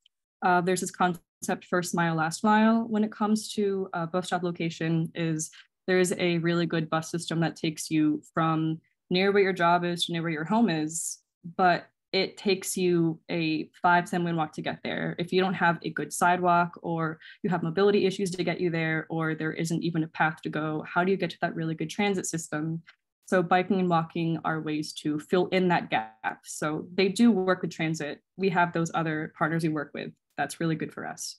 Uh, there's this concept first mile, last mile. When it comes to uh, bus stop location is there's a really good bus system that takes you from near where your job is to near where your home is, but it takes you a five ten minute walk to get there. If you don't have a good sidewalk or you have mobility issues to get you there, or there isn't even a path to go, how do you get to that really good transit system? So biking and walking are ways to fill in that gap. So they do work with transit. We have those other partners we work with. That's really good for us.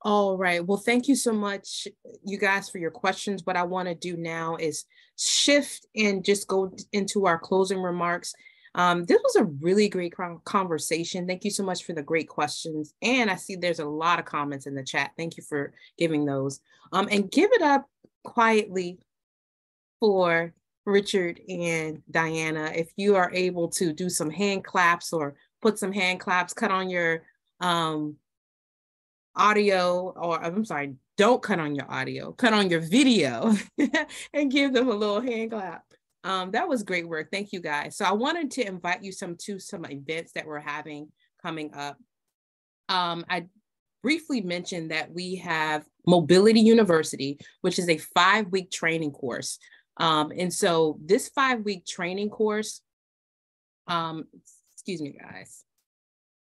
All right. Well, thank you so much, you guys, for your questions. What I want to do now is shift and just go into our closing remarks. Um, this was a really great conversation. Thank you so much for the great questions. And I see there's a lot of comments in the chat. Thank you for giving those. Um, and give it up quietly for Richard and Diana. If you are able to do some hand claps or put some hand claps, cut on your um, audio, or I'm sorry, don't cut on your audio, cut on your video and give them a little hand clap. Um, that was great work. Thank you guys. So I wanted to invite you some to some events that we're having coming up. Um, I briefly mentioned that we have Mobility University, which is a five week training course. Um, and so this five week training course, um, excuse me, guys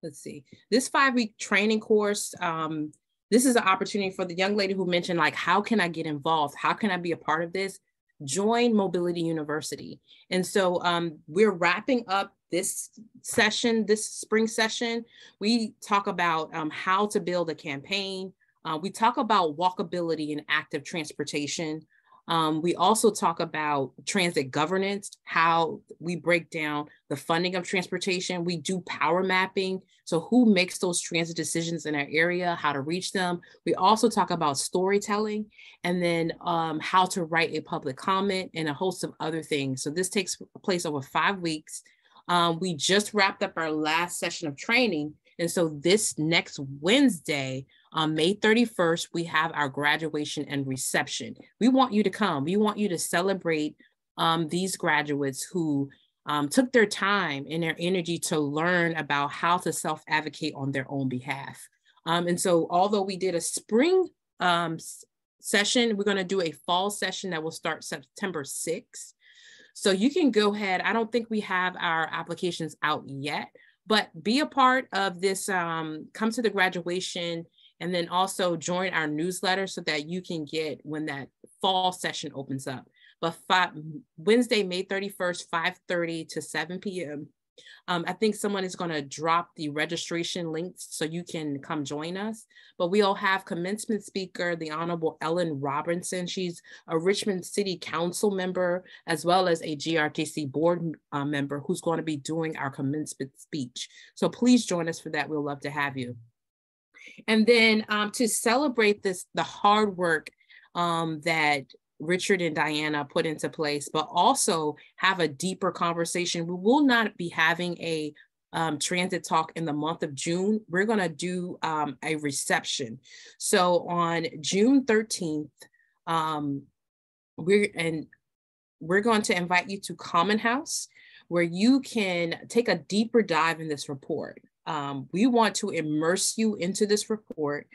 let's see, this five week training course, um, this is an opportunity for the young lady who mentioned like, how can I get involved? How can I be a part of this? Join Mobility University. And so um, we're wrapping up this session, this spring session. We talk about um, how to build a campaign. Uh, we talk about walkability and active transportation. Um, we also talk about transit governance, how we break down the funding of transportation. We do power mapping. So who makes those transit decisions in our area, how to reach them. We also talk about storytelling and then um, how to write a public comment and a host of other things. So this takes place over five weeks. Um, we just wrapped up our last session of training. And so this next Wednesday, on May 31st, we have our graduation and reception. We want you to come. We want you to celebrate um, these graduates who um, took their time and their energy to learn about how to self advocate on their own behalf. Um, and so, although we did a spring um, session, we're going to do a fall session that will start September 6th. So, you can go ahead. I don't think we have our applications out yet, but be a part of this. Um, come to the graduation and then also join our newsletter so that you can get when that fall session opens up. But five, Wednesday, May 31st, 5.30 to 7 p.m. Um, I think someone is going to drop the registration links so you can come join us. But we all have commencement speaker, the Honorable Ellen Robertson. She's a Richmond City Council member, as well as a GRTC board uh, member who's going to be doing our commencement speech. So please join us for that. We'll love to have you. And then um, to celebrate this, the hard work um, that Richard and Diana put into place, but also have a deeper conversation. We will not be having a um, transit talk in the month of June. We're going to do um, a reception. So on June 13th, um, we're and we're going to invite you to Common House, where you can take a deeper dive in this report. Um, we want to immerse you into this report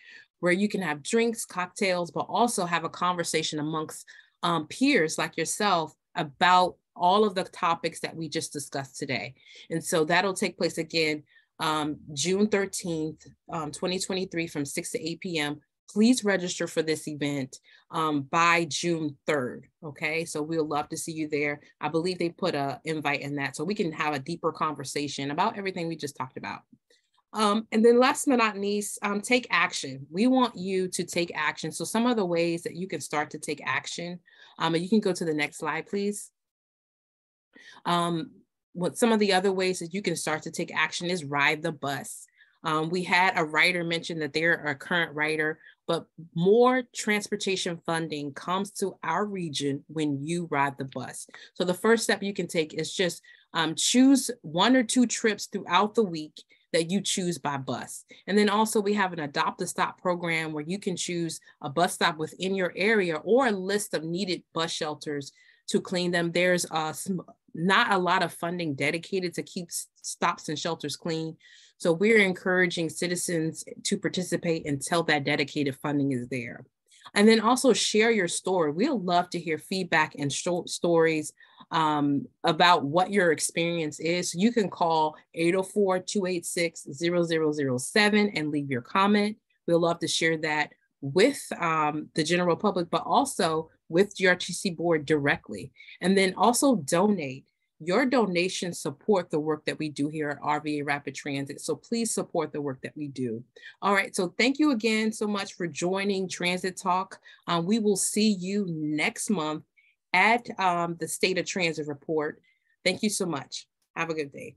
where you can have drinks, cocktails, but also have a conversation amongst um, peers like yourself about all of the topics that we just discussed today. And so that'll take place again um, June 13th, um, 2023 from 6 to 8 p.m please register for this event um, by June 3rd. Okay, so we'll love to see you there. I believe they put a invite in that so we can have a deeper conversation about everything we just talked about. Um, and then last but not least, um, take action. We want you to take action. So some of the ways that you can start to take action, um, and you can go to the next slide, please. Um, what some of the other ways that you can start to take action is ride the bus. Um, we had a rider mention that they're a current rider but more transportation funding comes to our region when you ride the bus. So the first step you can take is just um, choose one or two trips throughout the week that you choose by bus. And then also we have an adopt a stop program where you can choose a bus stop within your area or a list of needed bus shelters to clean them. There's uh, not a lot of funding dedicated to keep stops and shelters clean. So we're encouraging citizens to participate until that dedicated funding is there. And then also share your story. We'll love to hear feedback and short stories um, about what your experience is. You can call 804-286-0007 and leave your comment. We'll love to share that with um, the general public, but also with GRTC board directly. And then also donate. Your donations support the work that we do here at RVA Rapid Transit. So please support the work that we do. All right. So thank you again so much for joining Transit Talk. Um, we will see you next month at um, the State of Transit Report. Thank you so much. Have a good day.